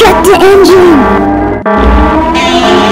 Shut the engine!